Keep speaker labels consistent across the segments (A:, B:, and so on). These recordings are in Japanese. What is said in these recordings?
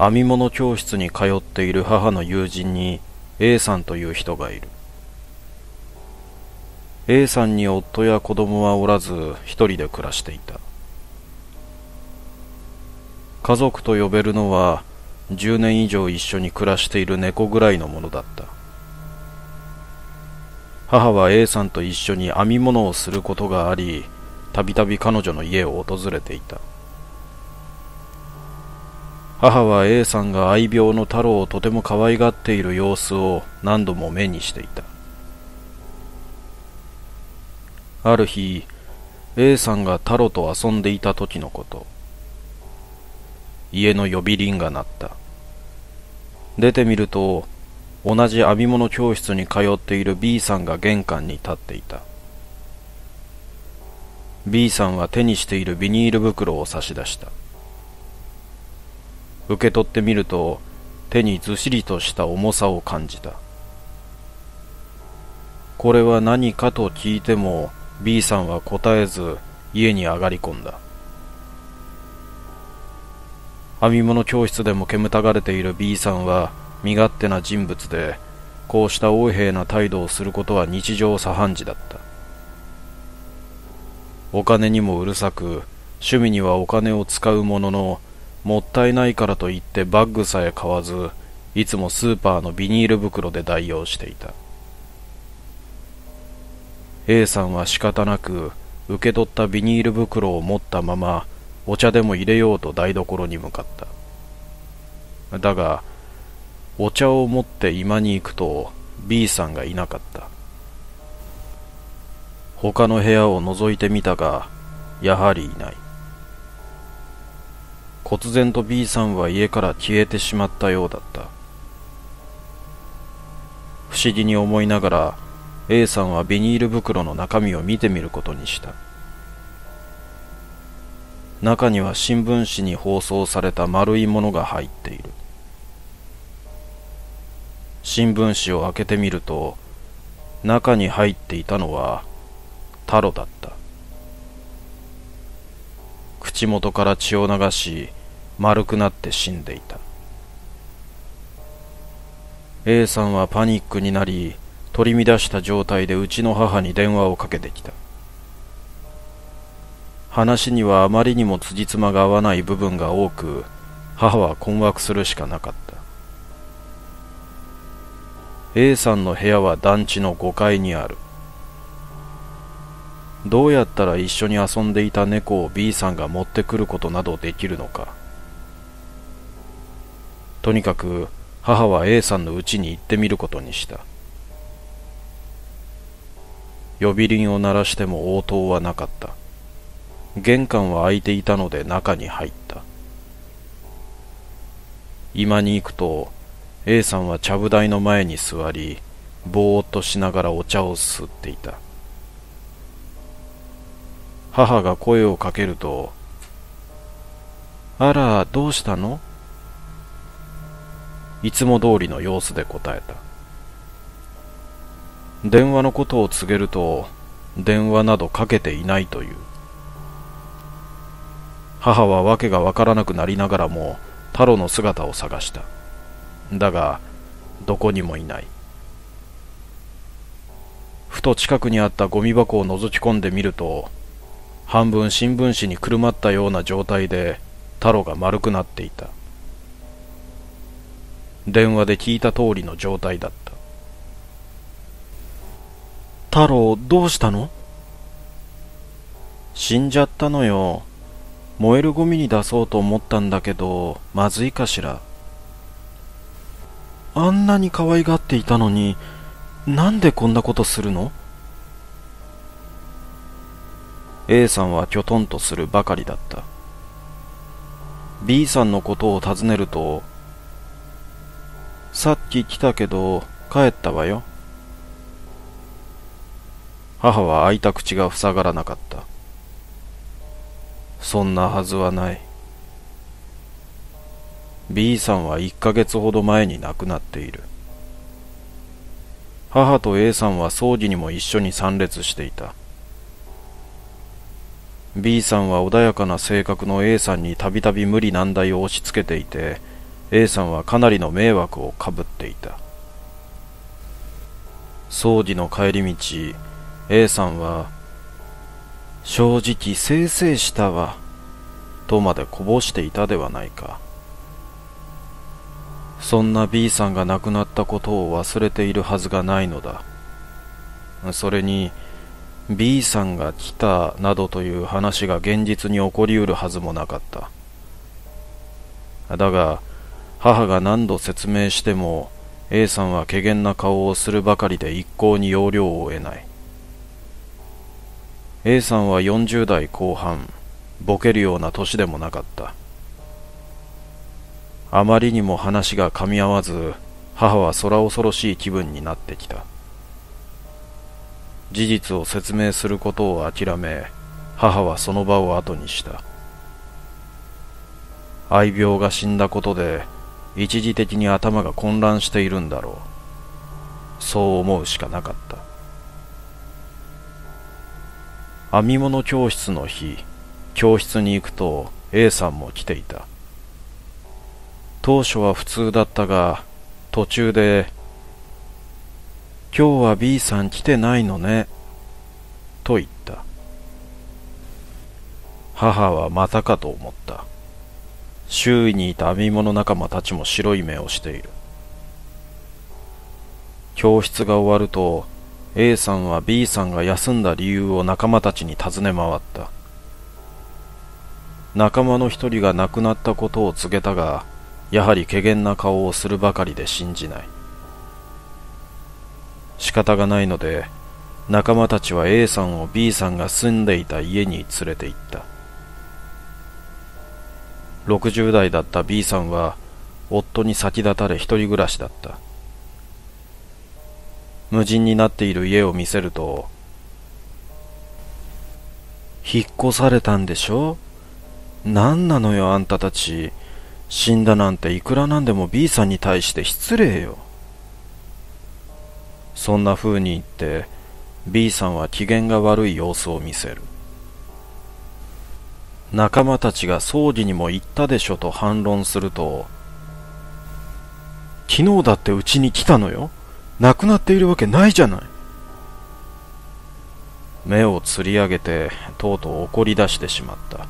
A: 編み物教室に通っている母の友人に A さんという人がいる。A さんに夫や子供はおらず一人で暮らしていた。家族と呼べるのは10年以上一緒に暮らしている猫ぐらいのものだった。母は A さんと一緒に編み物をすることがありたびたび彼女の家を訪れていた。母は A さんが愛病の太郎をとても可愛がっている様子を何度も目にしていた。ある日 A さんが太郎と遊んでいた時のこと。家の呼び鈴が鳴った。出てみると同じ編み物教室に通っている B さんが玄関に立っていた。B さんは手にしているビニール袋を差し出した。受け取ってみると手にずしりとした重さを感じた。これは何かと聞いても B さんは答えず家に上がり込んだ。編み物教室でも煙たがれている B さんは身勝手な人物でこうした横柄な態度をすることは日常茶飯事だった。お金にもうるさく趣味にはお金を使うもののもったいないからといってバッグさえ買わずいつもスーパーのビニール袋で代用していた。A さんは仕方なく受け取ったビニール袋を持ったままお茶でも入れようと台所に向かった。だがお茶を持って居間に行くと B さんがいなかった。他の部屋を覗いてみたがやはりいない。忽然と B さんは家から消えてしまったようだった。不思議に思いながら A さんはビニール袋の中身を見てみることにした。中には新聞紙に包装された丸いものが入っている。新聞紙を開けてみると中に入っていたのはタロだった。口元から血を流し丸くなって死んでいた。A さんはパニックになり取り乱した状態でうちの母に電話をかけてきた。話にはあまりにも辻褄が合わない部分が多く母は困惑するしかなかった。A さんの部屋は団地の5階にある。どうやったら一緒に遊んでいた猫を B さんが持ってくることなどできるのか。とにかく母は A さんの家に行ってみることにした。呼び鈴を鳴らしても応答はなかった。玄関は開いていたので中に入った。居間に行くと A さんはちゃぶ台の前に座りぼーっとしながらお茶をすっていた。母が声をかけると「あらどうしたの?」いつも通りの様子で答えた。電話のことを告げると電話などかけていないという。母は訳がわからなくなりながらも太郎の姿を探した。だがどこにもいない。ふと近くにあったゴミ箱を覗き込んでみると半分新聞紙にくるまったような状態で太郎が丸くなっていた。電話で聞いた通りの状態だった。太郎どうしたの？死んじゃったのよ。燃えるゴミに出そうと思ったんだけどまずいかしら。あんなに可愛がっていたのになんでこんなことするの？A さんはきょとんとするばかりだった。B さんのことを尋ねるとさっき来たけど帰ったわよ。母は開いた口が塞がらなかった。そんなはずはない。B さんは1ヶ月ほど前に亡くなっている。母と A さんは葬儀にも一緒に参列していた。B さんは穏やかな性格の A さんにたびたび無理難題を押し付けていて A さんはかなりの迷惑をかぶっていた。葬儀の帰り道 A さんは正直せいせいしたわとまでこぼしていたではないか。そんな B さんが亡くなったことを忘れているはずがないのだ。それに B さんが来たなどという話が現実に起こりうるはずもなかった。だが母が何度説明しても A さんは怪げな顔をするばかりで一向に要領を得ない。A さんは40代後半ボケるような年でもなかった。あまりにも話が噛み合わず母は空恐ろしい気分になってきた。事実を説明することを諦め母はその場を後にした。愛病が死んだことで一時的に頭が混乱しているんだろう。そう思うしかなかった。編み物教室の日教室に行くと A さんも来ていた。当初は普通だったが途中で「今日は B さん来てないのね」と言った。母はまたかと思った。周囲にいた編み物仲間たちも白い目をしている。教室が終わると A さんは B さんが休んだ理由を仲間たちに尋ね回った。仲間の一人が亡くなったことを告げたがやはり怪げな顔をするばかりで信じない。仕方がないので仲間たちは A さんを B さんが住んでいた家に連れて行った。60代だった B さんは夫に先立たれ一人暮らしだった。無人になっている家を見せると引っ越されたんでしょ？何なのよあんたたち。死んだなんていくらなんでも B さんに対して失礼よ。そんな風に言って B さんは機嫌が悪い様子を見せる。仲間たちが葬儀にも行ったでしょと反論すると昨日だってうちに来たのよ。亡くなっているわけないじゃない。目をつり上げてとうとう怒り出してしまった。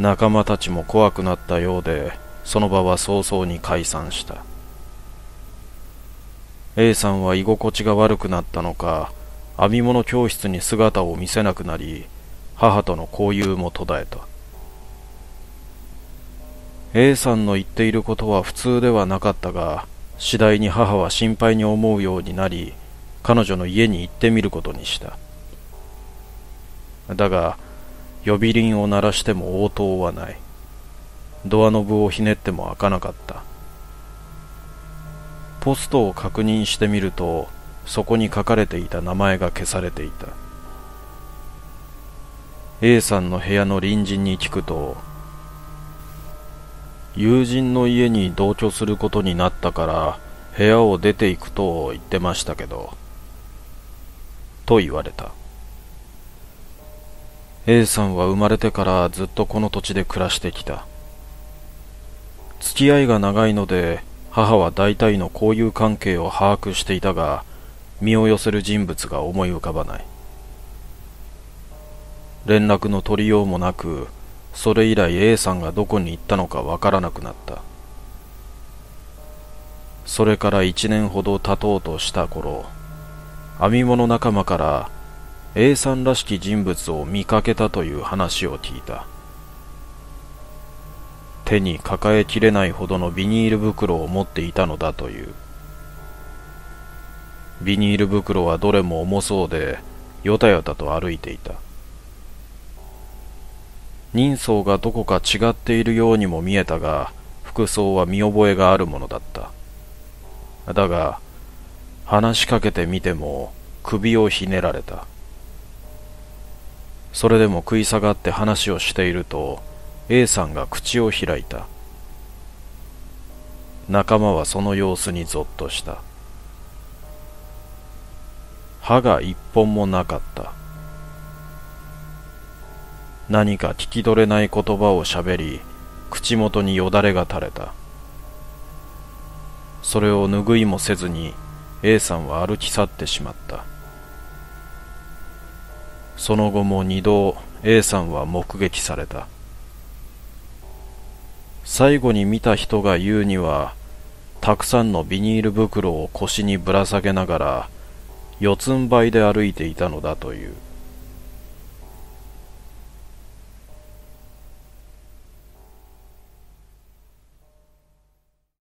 A: 仲間たちも怖くなったようでその場は早々に解散した。A さんは居心地が悪くなったのか編み物教室に姿を見せなくなり母との交友も途絶えた。A さんの言っていることは普通ではなかったが次第に母は心配に思うようになり彼女の家に行ってみることにした。だが呼び鈴を鳴らしても応答はない。ドアノブをひねっても開かなかった。ポストを確認してみるとそこに書かれていた名前が消されていた。A さんの部屋の隣人に聞くと友人の家に同居することになったから部屋を出ていくと言ってましたけどと言われた。A さんは生まれてからずっとこの土地で暮らしてきた。付き合いが長いので母は大体の交友関係を把握していたが身を寄せる人物が思い浮かばない。連絡の取りようもなくそれ以来 A さんがどこに行ったのかわからなくなった。それから一年ほど経とうとした頃編み物仲間から A さんらしき人物を見かけたという話を聞いた。手に抱えきれないほどのビニール袋を持っていたのだという。ビニール袋はどれも重そうでよたよたと歩いていた。人相がどこか違っているようにも見えたが服装は見覚えがあるものだった。だが話しかけてみても首をひねられた。それでも食い下がって話をしていると A さんが口を開いた。仲間はその様子にぞっとした。歯が一本もなかった。何か聞き取れない言葉をしゃべり口元によだれが垂れた。それを拭いもせずに A さんは歩き去ってしまった。その後も二度 A さんは目撃された。最後に見た人が言うにはたくさんのビニール袋を腰にぶら下げながら四つん這いで歩いていたのだという。